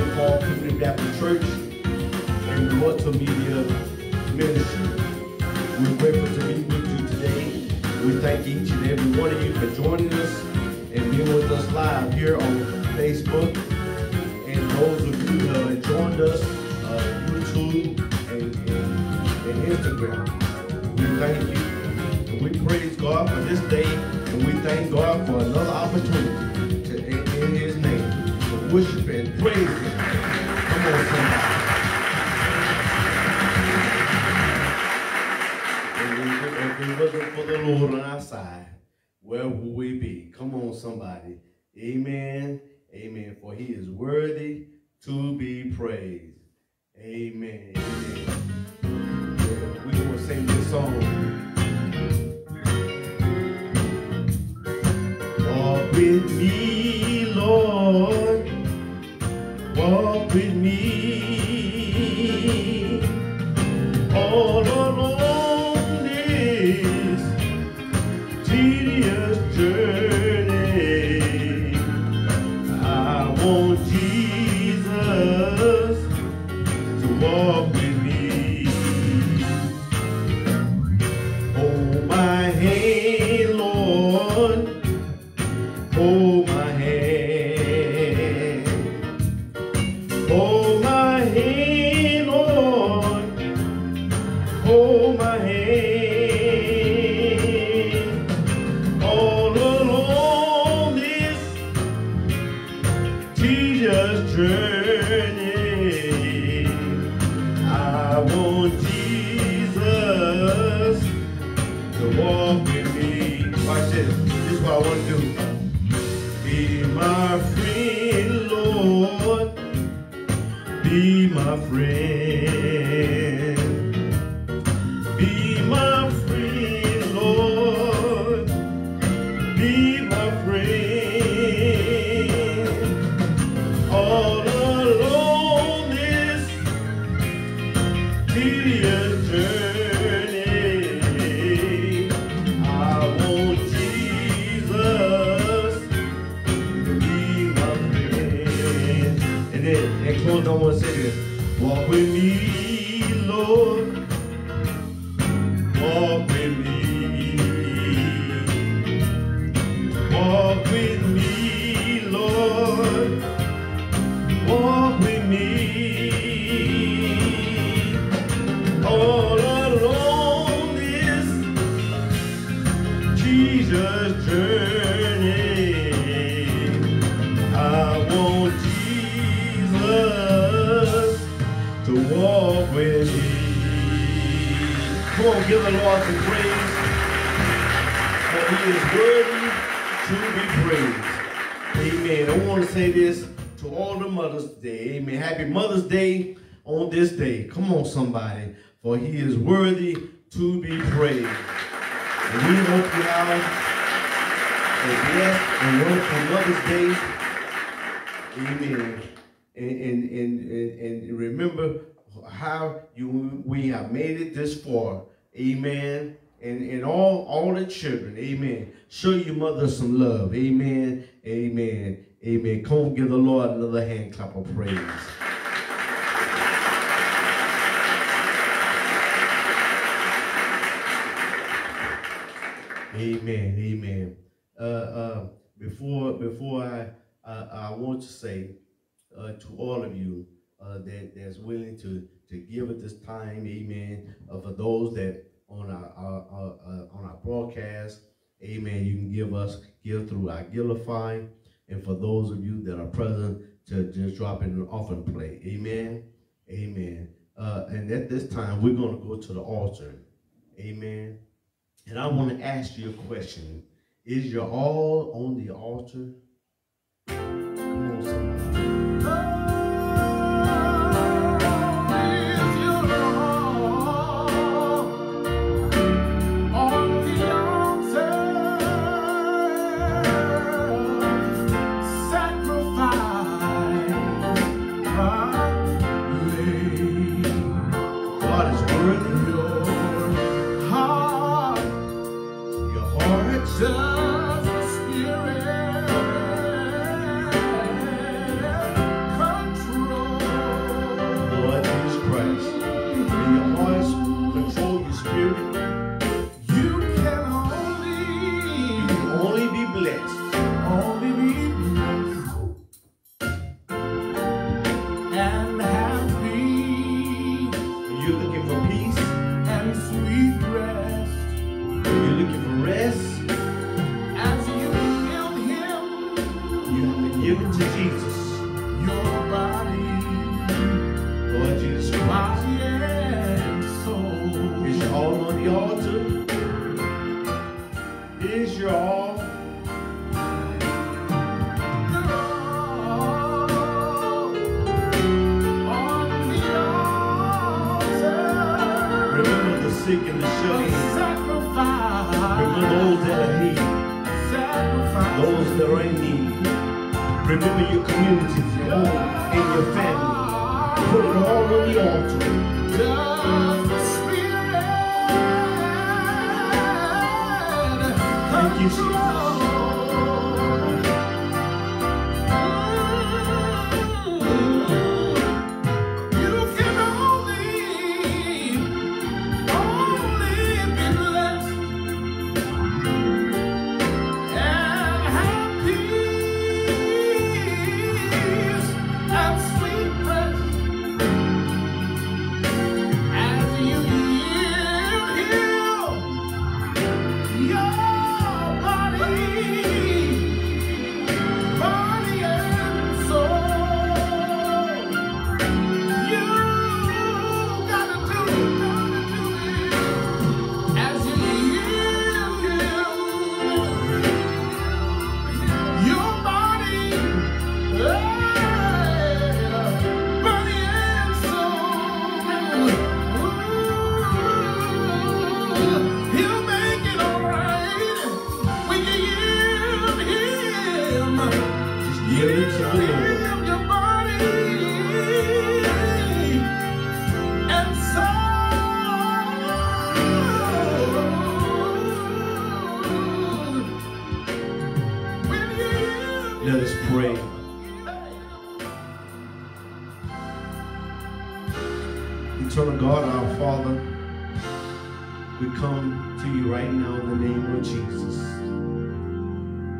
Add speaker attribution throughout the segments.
Speaker 1: Paul Community Baptist Church and the Multimedia Ministry. We're grateful to be with you today. We thank each and every one of you for joining us and being with us live here on Facebook. And those of you that joined us, uh, YouTube and, and, and Instagram, we thank you. And we praise God for this day, and we thank God for another opportunity to, in, in His worship and praise Him. Come on, somebody. If it wasn't for the Lord on our side, where would we be? Come on, somebody. Amen. Amen. For he is worthy to be praised. Amen. Amen. We're to sing this song. With me, with me. Me, give the Lord praise. For he is worthy to be praised. Amen. I want to say this to all the mothers today. Amen. Happy Mother's Day on this day. Come on, somebody. For he is worthy to be praised. And we hope you all a blessed and wonderful Mother's Day. Amen. And, and, and, and, and remember how you we have made it this far. Amen. And, and all, all the children, amen. Show your mother some love. Amen. Amen. Amen. Come give the Lord another hand clap of praise. Amen. Amen. Uh, uh, before before I I, I want to say uh, to all of you uh, that that's willing to to give at this time, Amen. Uh, for those that on our, our, our uh, on our broadcast, Amen. You can give us give through our Givelify, and for those of you that are present, to just drop in an offering plate, Amen. Amen. Uh, and at this time, we're going to go to the altar, Amen. And I want to ask you a question. Is your all on the altar?
Speaker 2: You.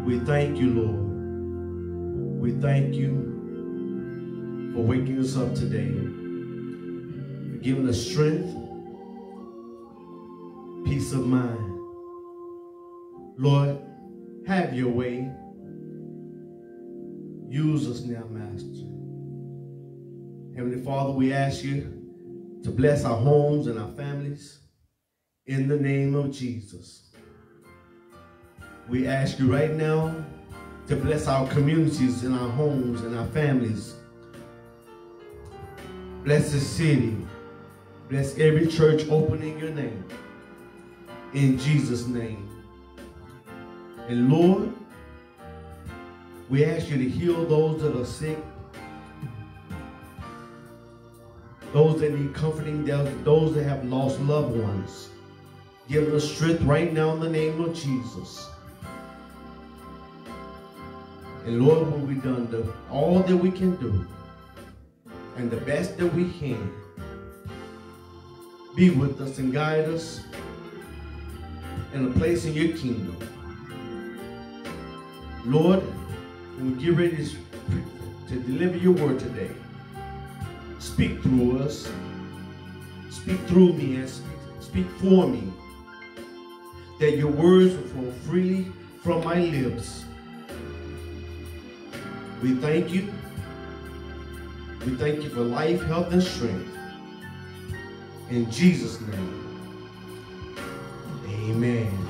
Speaker 2: We thank you, Lord. We thank you for waking us up today, for giving us strength, peace of mind. Lord, have your way. Use us now, Master. Heavenly Father, we ask you to bless our homes and our families in the name of Jesus. We ask you right now to bless our communities and our homes and our families. Bless the city. Bless every church opening your name. In Jesus' name. And Lord, we ask you to heal those that are sick, those that need comforting, those that have lost loved ones. Give us strength right now in the name of Jesus. And Lord, when we've done the, all that we can do and the best that we can, be with us and guide us in a place in your kingdom. Lord, when we get ready to, deliver your word today, speak through us, speak through me, and speak, speak for me, that your words will flow freely from my lips. We thank you. We thank you for life, health, and strength. In Jesus' name, amen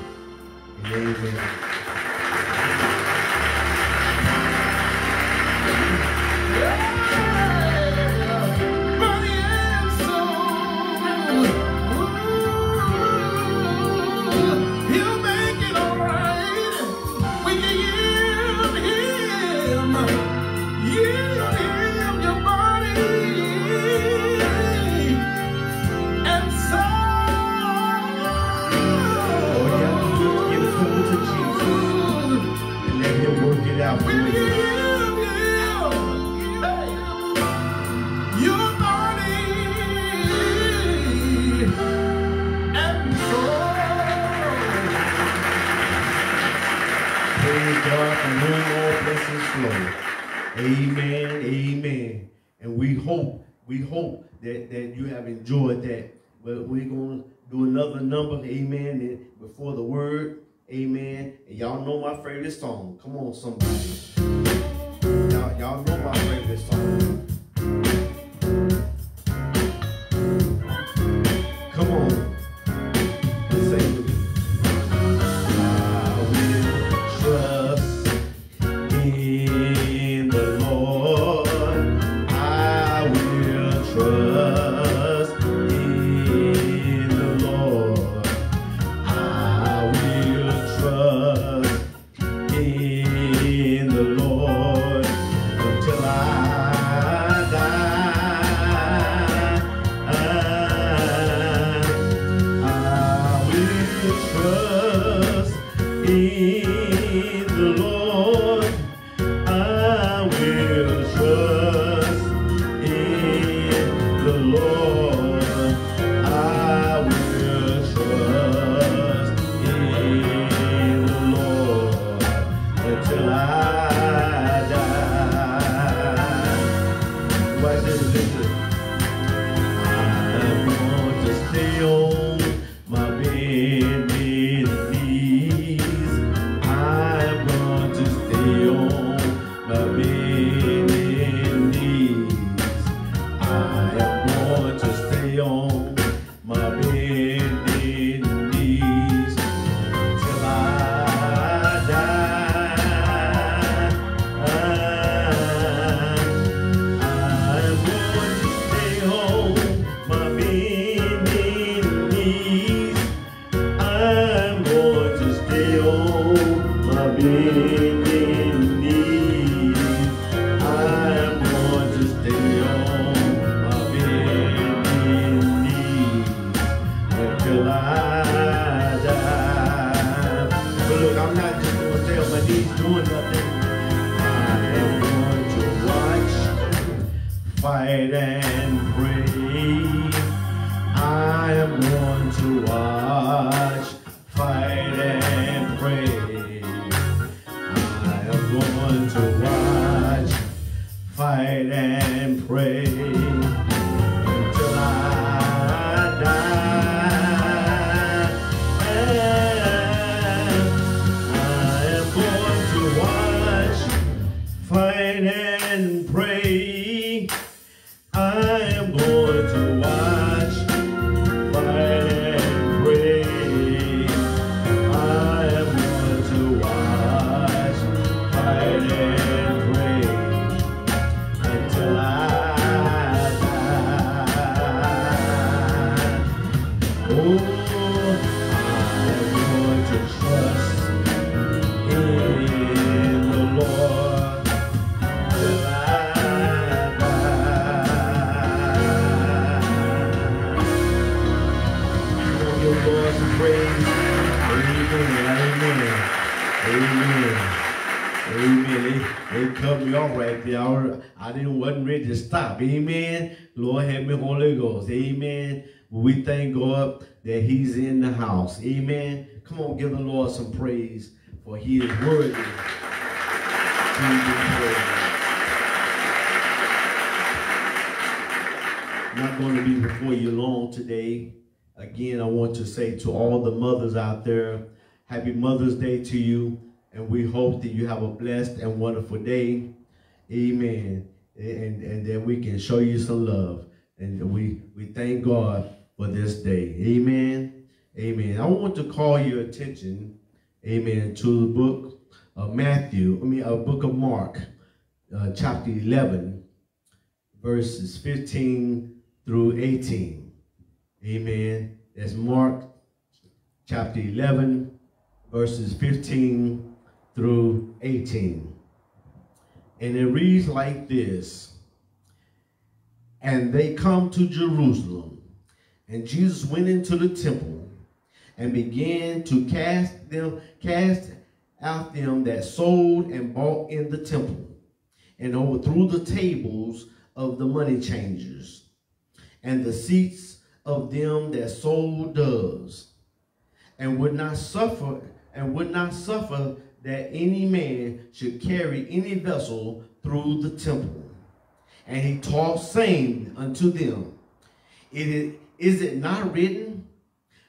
Speaker 2: amen. Blessings flow. Amen, amen. And we hope, we hope that, that you have enjoyed that. But we're going to do another number, amen, before the word, amen. And y'all know my favorite song. Come on, somebody. Y'all,
Speaker 1: this song. And pray. Until I right there. I, didn't wasn't ready to stop. Amen. Lord have me Holy Ghost. Amen. We thank God that He's in the house. Amen. Come on, give the Lord some praise, for He is worthy. not going to be before you long today. Again, I want to say to all the mothers out there, happy Mother's Day to you. And we hope that you have a blessed and wonderful day. Amen. And, and then we can show you some love. And we, we thank God for this day. Amen. Amen. I want to call your attention, amen, to the book of Matthew, I mean, a book of Mark, uh, chapter 11, verses 15 through 18. Amen. That's Mark chapter 11, verses 15 through 18. And it reads like this. And they come to Jerusalem, and Jesus went into the temple and began to cast them, cast out them that sold and bought in the temple, and overthrew the tables of the money changers, and the seats of them that sold doves, and would not suffer, and would not suffer that any man should carry any vessel through the temple. And he taught, saying unto them, it is, is it not written,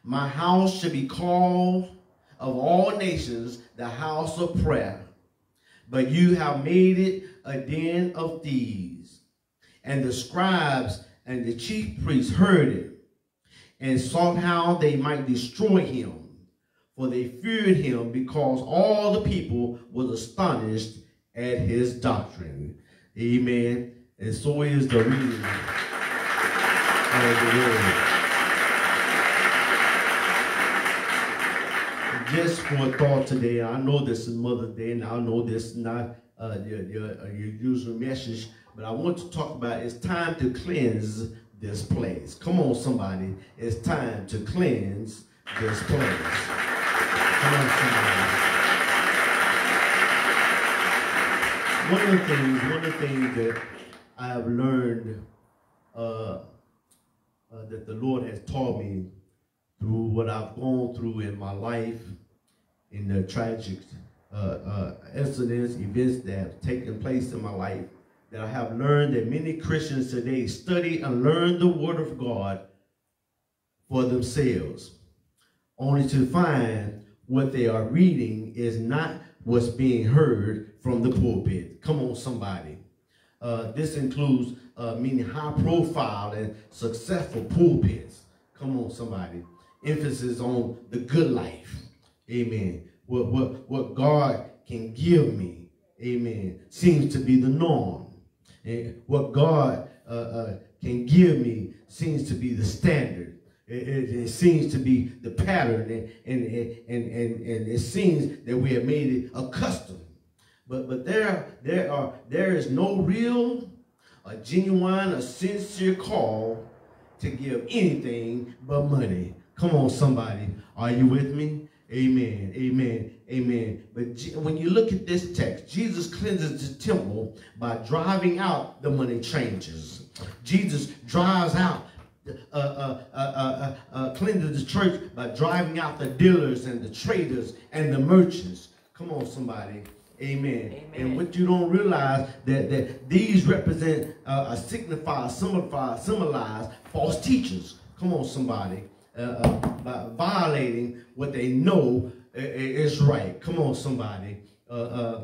Speaker 1: My house shall be called of all nations the house of prayer, but you have made it a den of thieves. And the scribes and the chief priests heard it and sought how they might destroy him. For they feared him because all the people was astonished at his doctrine. Amen. And so is the reading of the word. Just for a thought today, I know this is Mother's Day, and I know this is not uh, your, your, uh, your usual message, but I want to talk about it's time to cleanse this place. Come on, somebody. It's time to cleanse this place. One of the things, one of the things that I have learned uh, uh, that the Lord has taught me through what I've gone through in my life, in the tragic uh, uh, incidents, events that have taken place in my life, that I have learned that many Christians today study and learn the Word of God for themselves, only to find what they are reading is not what's being heard from the pulpit. Come on, somebody. Uh, this includes uh, many high profile and successful pulpits. Come on, somebody. Emphasis on the good life. Amen. What, what, what God can give me. Amen. Seems to be the norm. And what God uh, uh, can give me seems to be the standard. It, it, it, seems to be the pattern, and, and, and, and, and it seems that we have made it accustomed. But, but there, there, are, there is no real, a genuine, a sincere call to give anything but money. Come on, somebody. Are you with me? Amen. Amen. Amen. But when you look at this text, Jesus cleanses the temple by driving out the money changers. Jesus drives out, uh, uh, uh, uh, cleanses the church by driving out the dealers and the traders and the merchants. Come on, somebody. Amen. Amen. And what you don't realize that that these represent uh, signify, symbolize, symbolize false teachers. Come on, somebody. Uh, uh, by violating what they know is right. Come on, somebody. Uh,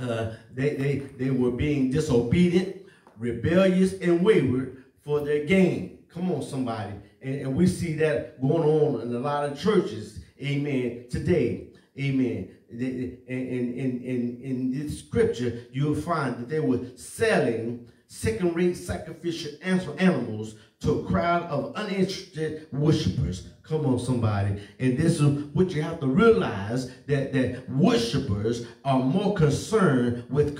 Speaker 1: uh, they, they, they were being disobedient, rebellious, and wayward for their gain. Come on, somebody. And, and we see that going on in a lot of churches, amen, today. Amen. In, in, in, in this scripture, you'll find that they were selling second-rate sacrificial animals to a crowd of uninterested worshipers. Come on, somebody. And this is what you have to realize that, that worshipers are more concerned with,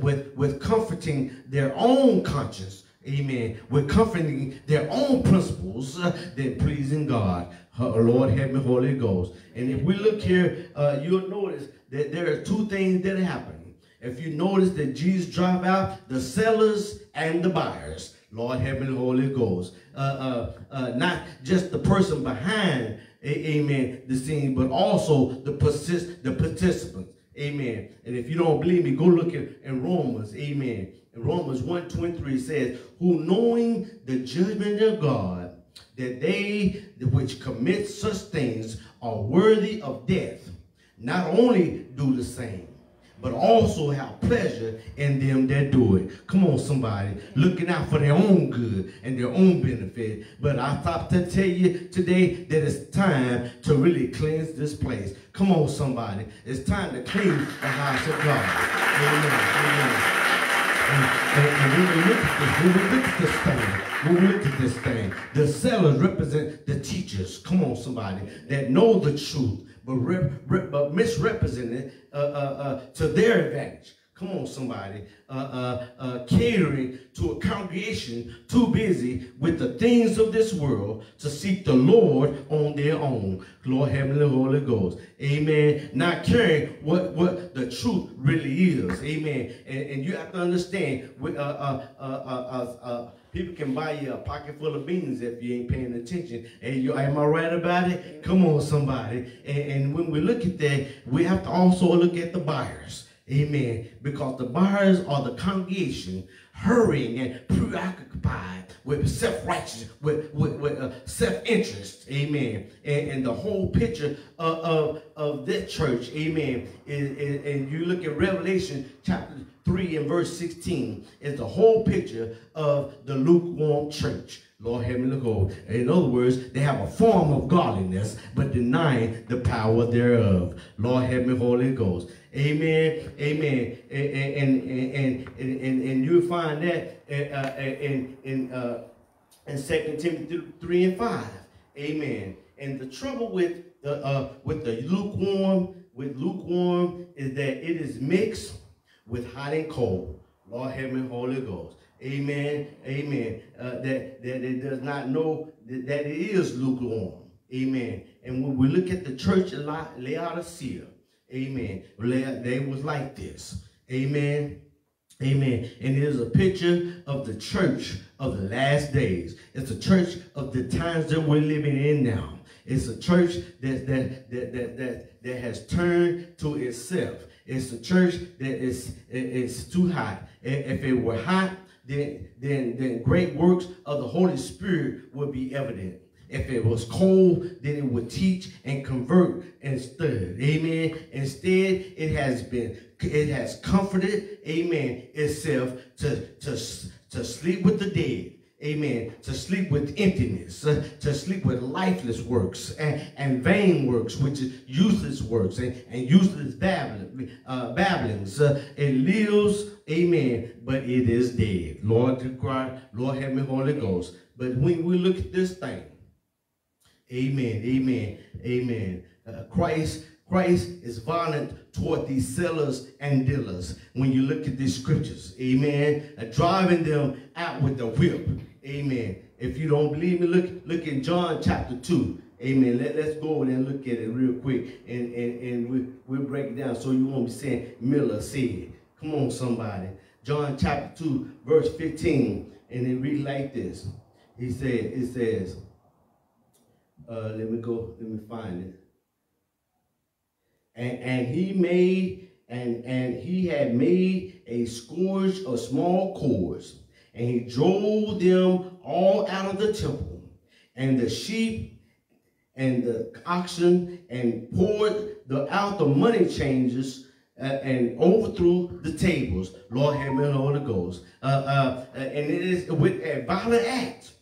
Speaker 1: with, with comforting their own conscience. Amen. With comforting their own principles uh, than pleasing God. Lord, help me, Holy Ghost. And if we look here, uh, you'll notice that there are two things that happen. If you notice that Jesus drive out the sellers and the buyers. Lord, Heavenly Holy Ghost. Uh, uh, uh, not just the person behind, amen, the scene, but also the, persist, the participants. Amen. And if you don't believe me, go look at in Romans. Amen. In Romans 1 23 says, Who knowing the judgment of God, that they which commit such things are worthy of death, not only do the same, but also have pleasure in them that do it. Come on, somebody. Looking out for their own good and their own benefit. But I thought to tell you today that it's time to really cleanse this place. Come on, somebody. It's time to clean the house of God. Amen. Amen. We look at this, thing, we look at this thing, the sellers represent the teachers. Come on, somebody, that know the truth, but, rep, rep, but misrepresent it uh, uh, uh, to their advantage. Come on, somebody. Uh, uh, uh, catering to a congregation too busy with the things of this world to seek the Lord on their own. Lord, Heavenly Holy Ghost. Amen. Not caring what, what the truth really is. Amen. And, and you have to understand, people can buy you a pocket full of beans if you ain't paying attention. You, am I right about it? Come on, somebody. And, and when we look at that, we have to also look at the buyers. Amen. Because the buyers are the congregation hurrying and preoccupied with self-righteousness, with, with, with uh, self-interest. Amen. And, and the whole picture of, of, of that church, amen, is, is, and you look at Revelation chapter 3 and verse 16, is the whole picture of the lukewarm church. Lord help me to go. In other words, they have a form of godliness, but denying the power thereof. Lord help me, Holy Ghost. Amen. Amen. And and and and, and, and you'll find that uh, uh, in in uh, in Second Timothy three and five. Amen. And the trouble with the uh, with the lukewarm with lukewarm is that it is mixed with hot and cold. Lord help me, Holy Ghost. Amen. Amen. Uh, that, that it does not know that, that it is lukewarm. Amen. And when we look at the church in La- Laodicea, amen, they, was like this. Amen. Amen. And it is a picture of the church of the last days. It's a church of the times that we're living in now. It's a church that that that that that, that has turned to itself. It's a church that is it's too hot. If it were hot, then then then great works of the Holy Spirit would be evident. If it was cold, then it would teach and convert instead. Amen. Instead, it has been, it has comforted, amen, itself to, to, to sleep with the dead. Amen. To sleep with emptiness, uh, to sleep with lifeless works and, and vain works, which is useless works and, and useless babbling, uh, babblings. Uh, it lives, amen, but it is dead. Lord cry, Lord have me, Holy Ghost. But when we look at this thing, Amen. Amen. Amen. Uh, Christ Christ is violent toward these sellers and dealers. When you look at these scriptures, amen, uh, driving them out with the whip, amen. If you don't believe me, look look in John chapter 2, amen. Let, let's go over there and look at it real quick, and, and, and we, we'll break it down so you won't be saying Miller said. Come on, somebody. John chapter 2, verse 15, and it reads like this. He said, it says, uh, let me go, let me find it. And, and he made, and, and he had made a scourge of small cords, and he drove them all out of the temple, and the sheep and the oxen, and poured the, out the money changers uh, and overthrew the tables. Lord have me, Holy Ghost. Uh, uh, and it is with a violent act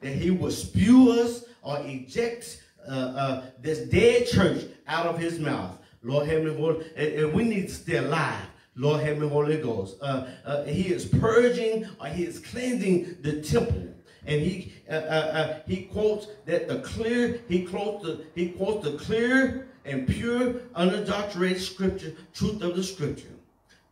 Speaker 1: that he will spew us or eject uh, uh, this dead church out of his mouth. Lord Heavenly Holy, and, and we need to stay alive. Lord Heavenly Holy Ghost. Uh, uh, he is purging or he is cleansing the temple. And he uh, uh, uh, he quotes that the clear, he quotes the he quotes the clear and pure, unadulterated scripture, truth of the scripture.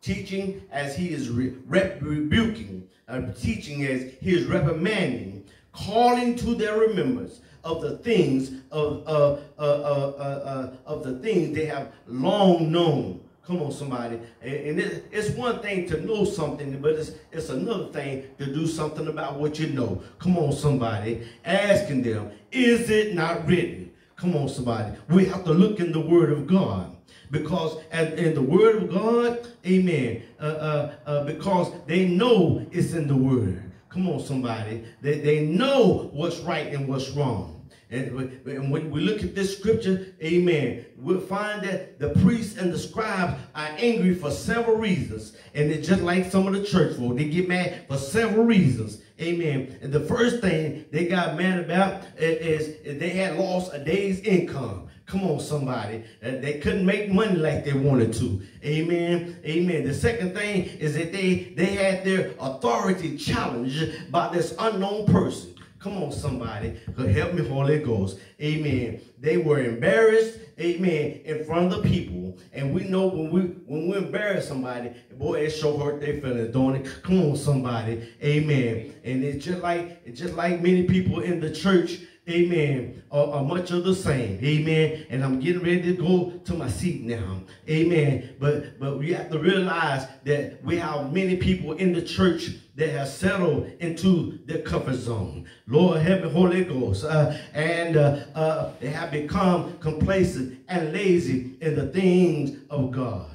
Speaker 1: Teaching as he is re rebuking, uh, teaching as he is reprimanding, calling to their remembrance of the things of, uh, uh, uh, of the things they have long known. Come on, somebody. And it's one thing to know something, but it's, it's another thing to do something about what you know. Come on, somebody. Asking them, is it not written? Come on, somebody. We have to look in the Word of God. Because in the Word of God, amen, uh, uh, uh, because they know it's in the Word. Come on, somebody. They, they know what's right and what's wrong. And when we look at this scripture, amen, we'll find that the priests and the scribes are angry for several reasons. And it's just like some of the church folk, they get mad for several reasons. Amen. And the first thing they got mad about is, they had lost a day's income. Come on, somebody. Uh, they couldn't make money like they wanted to. Amen. Amen. The second thing is that they, they had their authority challenged by this unknown person. Come on, somebody. Help me, Holy Ghost. Amen. They were embarrassed, amen, in front of the people. And we know when we when we embarrass somebody, boy, it sure hurt their feelings, don't it? Come on, somebody. Amen. And it's just like it's just like many people in the church amen, are, are, much of the same, amen. And I'm getting ready to go to my seat now, amen. But but we have to realize that we have many people in the church they have settled into their comfort zone. Lord, help me, Holy Ghost. Uh, and uh, uh, they have become complacent and lazy in the things of God.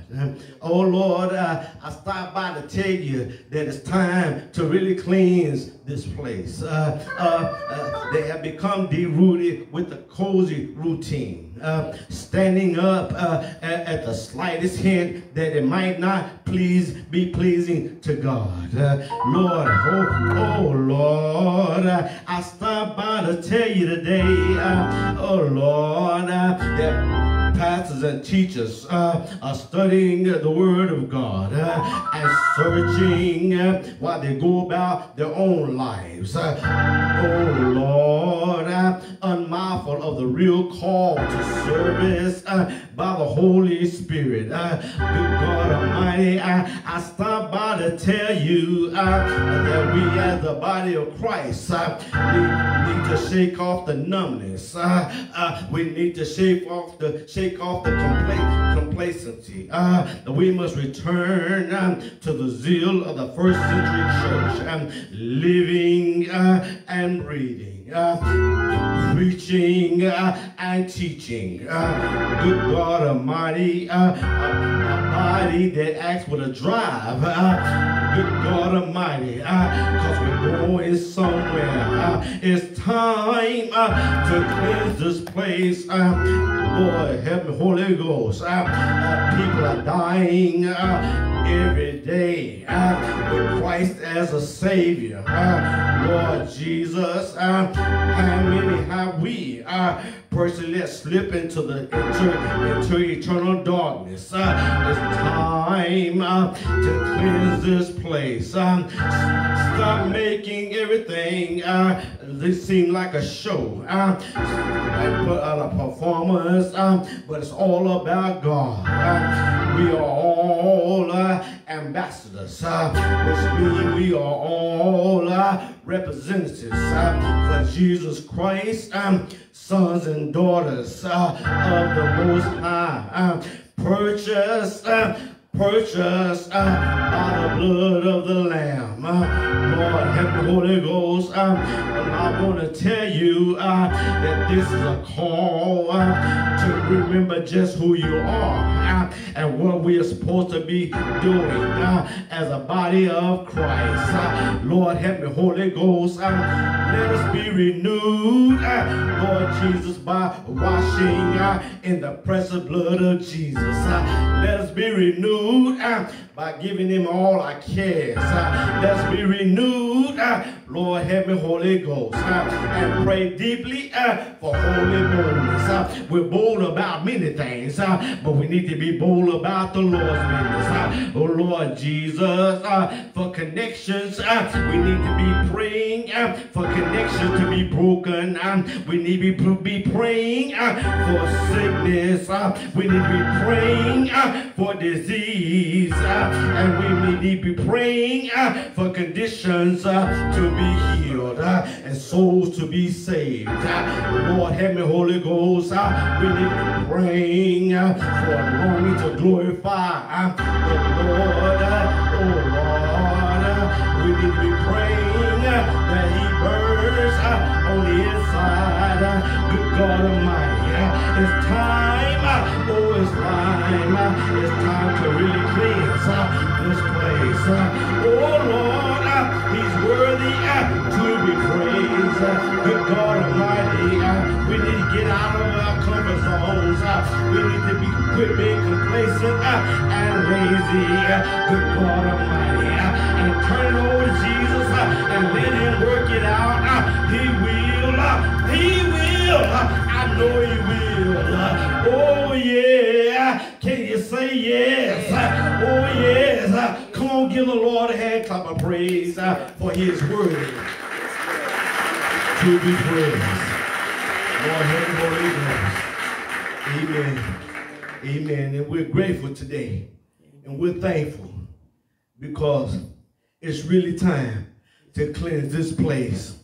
Speaker 1: Oh Lord, uh, I stopped by to tell you that it's time to really cleanse this place. Uh, uh, uh they have become derooted with the cozy routine. Uh, standing up uh, at, at, the slightest hint that it might not please be pleasing to God. Lord, oh, oh Lord, I stopped by to tell you today, oh Lord, that pastors and teachers uh, are studying the Word of God uh, and searching uh, while they go about their own lives. Uh, oh Lord, uh, unmindful of the real call to service uh, by the Holy Spirit. good God Almighty, I, I stop by to tell you that we as the body of Christ need, need to shake off the numbness. we need to shake off the shake off the compla complacency. Uh, we must return um, to the zeal of the first century church, um, living uh, and breathing, uh, preaching uh, and teaching. Uh, good God Almighty, uh, a, body that acts with a drive. good God Almighty, because we're going somewhere. it's time to cleanse this place. boy, help me, Holy Ghost. Uh, uh, people are dying uh, every day uh, with Christ as a Savior. Uh, Lord Jesus, uh, how many have we personally let slip into the into, into eternal darkness? it's time to cleanse this place. Um, stop making everything this seem like a show. I put out a performance, um, but it's all about God. Uh, we are all uh, ambassadors, uh, which means we are all uh, representatives uh, for Jesus Christ, um, sons and daughters uh, of the Most High. Um, purchased purchased uh, by the blood of the Lamb. Uh, Lord, help me, Holy Ghost. Uh, I want to tell you uh, that this is a call uh, to remember just who you are uh, and what we are supposed to be doing as a body of Christ. Lord, help me, Holy Ghost. let us be renewed, Lord Jesus, by washing in the precious blood of Jesus. let us be renewed renewed uh, by giving him all cares. Uh, let's be renewed. Uh, Lord, help me, Holy Ghost. and pray deeply ah, for holy boldness. we're bold about many things, ah, but we need to be bold about the Lord's business. oh, Lord Jesus, for connections, we need to be praying for connections to be broken. we need to be praying for sickness. we need to be praying for disease and we need to be praying uh, for conditions uh, to be healed uh, and souls to be saved. Uh, Lord, help me, Holy Ghost. Uh, we need to be praying for longing to glorify the Lord. Oh, Lord. We need to be praying that he on the inside. Good God Almighty. It's time. Oh, it's time. It's time to really cleanse this place. Oh, Lord, he's worthy to be praised. Good God Almighty, we need to get out of our comfort zones. We need to be quit being complacent and lazy. Good God Almighty, and turn it over to Jesus and let him work it out. He will. Uh, he will. Uh, I know he will. Uh, oh, yeah. Can you say yes? Oh, yes. Come on, give the Lord a hand clap of praise for his word to be praised. Lord, help Amen. Amen. And we're grateful today. And we're thankful because it's really time to cleanse this place.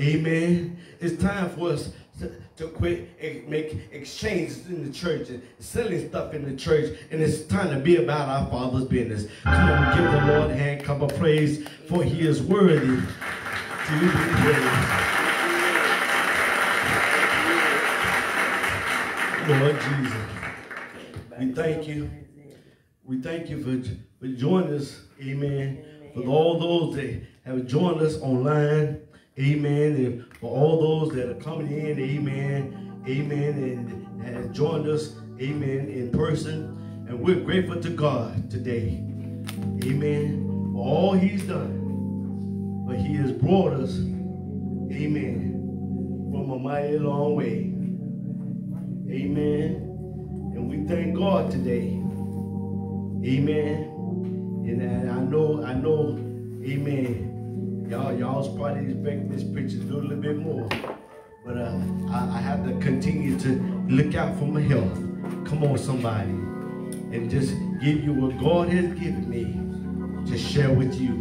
Speaker 1: Amen. It's time for us to, to quit and make exchanges in the church and selling stuff in the church. And it's time to be about our Father's business. Come on, give the Lord a hand, come of praise, for he is worthy to be praised. Lord Jesus, we thank you. We thank you for, for joining us, amen. For all those that have joined us online, amen. And for all those that are coming in, amen, amen, and have joined us, amen, in person. And we're grateful to God today, amen, for all he's done. But he has brought us, amen, from a mighty long way. Amen. And we thank God today. Amen. And I know, I know, amen. Y'all, y'all's probably expecting this picture to do a little bit more. But uh, I, I have to continue to look out for my health. Come on, somebody. And just give you what God has given me to share with you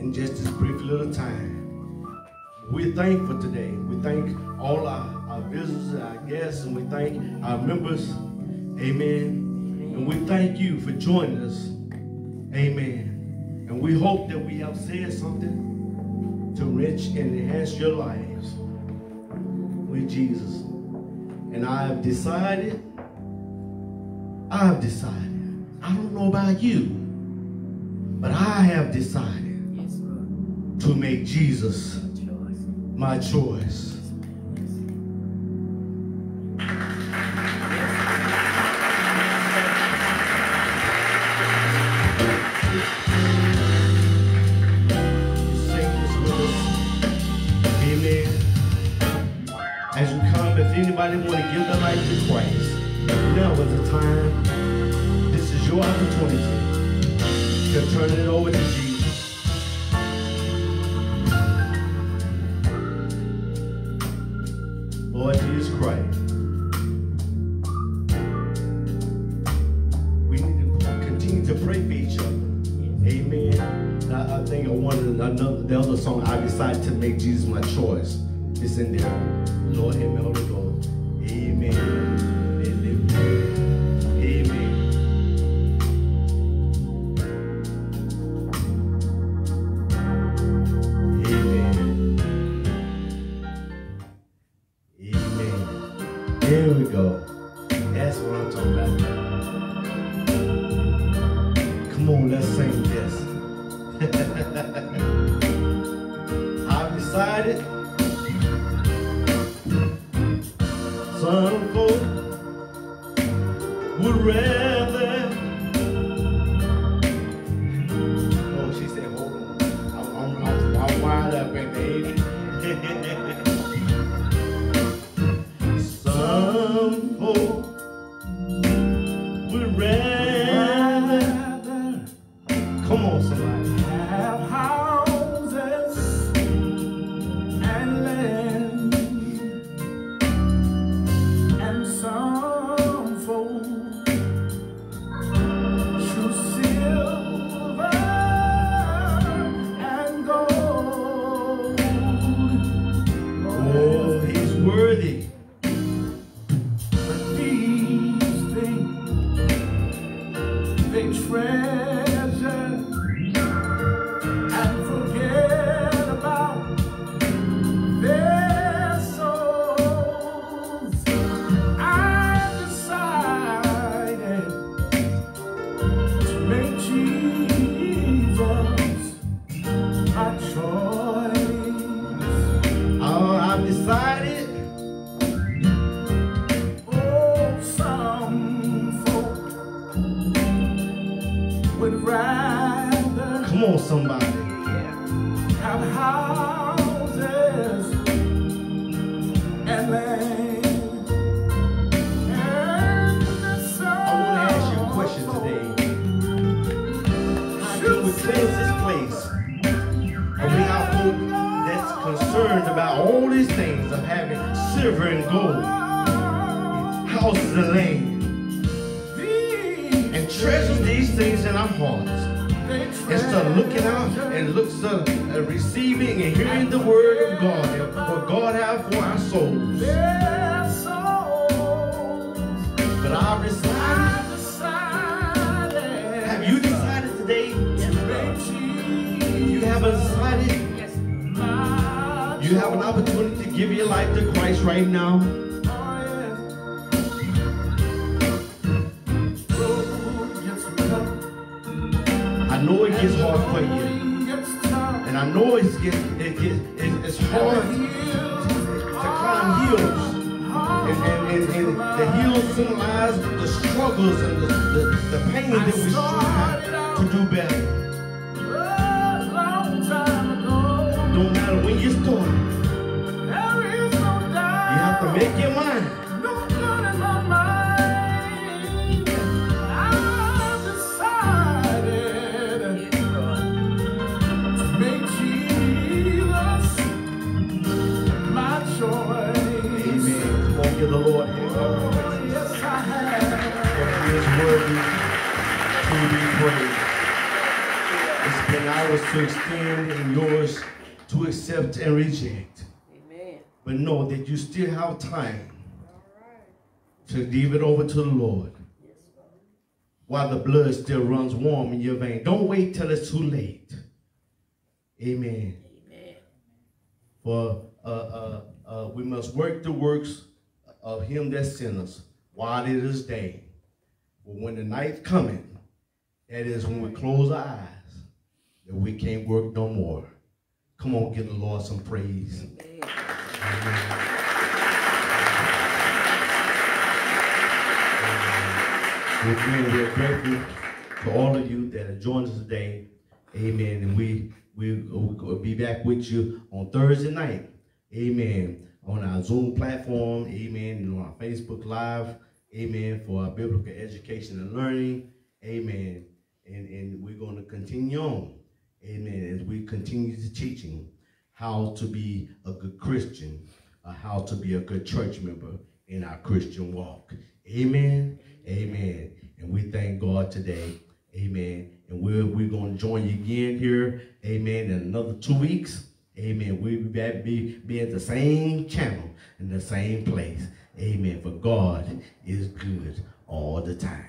Speaker 1: in just this brief little time. We're thankful today. We thank all our, our visitors, our guests, and we thank our members. Amen. And we thank you for joining us. Amen. And we hope that we have said something to enrich and enhance your lives with Jesus. And I have decided, I have decided, I don't know about you, but I have decided
Speaker 3: Yes,
Speaker 1: to make Jesus my choice. Is the time. This is your opportunity to turn it over to Jesus. Lord Jesus Christ. We need to continue to pray for each other. Amen. I, I think I wanted another the other song. I decided to make Jesus my choice. It's in there. Lord, Amen. Would rather. this place. And we are hope that's concerned about all these things of having silver and gold, houses and land, and treasures these things in our hearts instead of looking out and looks up uh, and receiving and hearing the word of God and what God has for our souls. But I
Speaker 2: reside
Speaker 1: you have an opportunity to give your life to Christ right now. I know it gets hard for you. And I know it's get, it gets, it, it's hard to climb hills. And, and, and, and the hills symbolize the struggles and the, the, the pain that we strive to do better. Make your mind. Amen. Come on, give the Lord.
Speaker 2: Yes, I have.
Speaker 1: He is worthy to be praised. It's been ours to extend and yours to accept and reject. But know that you still have time to give it over to the Lord while the blood still runs warm in your vein. Don't wait till it's too late. Amen.
Speaker 3: Amen.
Speaker 1: For uh, uh, uh, we must work the works of him that sent us while it is day. But when the night's coming, that is when we close our eyes, that we can't work no more. Come on, give the Lord some praise.
Speaker 3: Amen.
Speaker 1: Amen. We're grateful to all of you that have joined us today. Amen. And we we will be back with you on Thursday night. Amen. On our Zoom platform. Amen. And on our Facebook Live. Amen. For our biblical education and learning. Amen. And, and we're going to continue on. Amen. As we continue to teaching how to be a good Christian, or how to be a good church member in our Christian walk. Amen. Amen. And we thank God today. Amen. And we're, we're going to join you again here. Amen. In another two weeks. Amen. We'll be back, be, be at the same channel in the same place. Amen. For God is good all the time.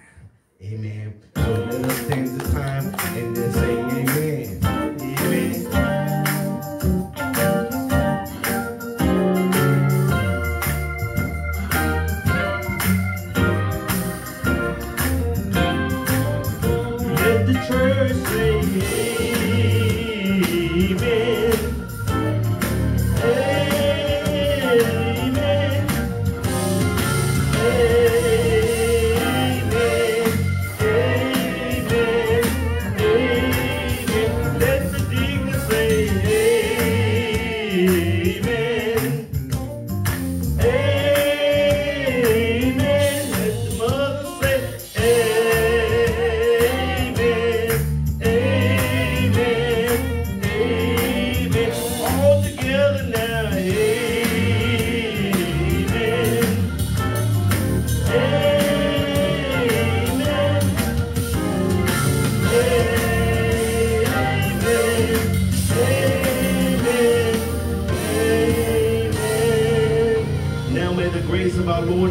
Speaker 1: Amen. So let us take the time and then say amen. Amen.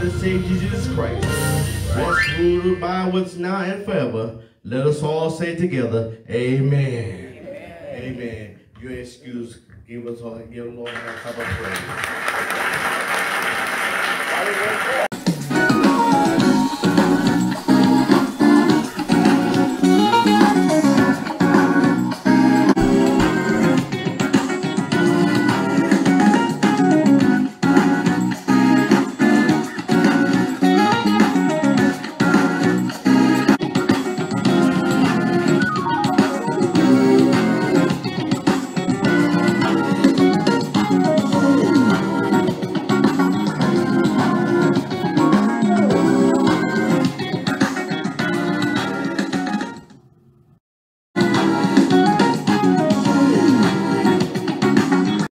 Speaker 1: And Savior Jesus Christ rest, rule, abide with us now and forever. Let us all say together, Amen. Amen. Your excuse, give us all, give the Lord a clap of praise.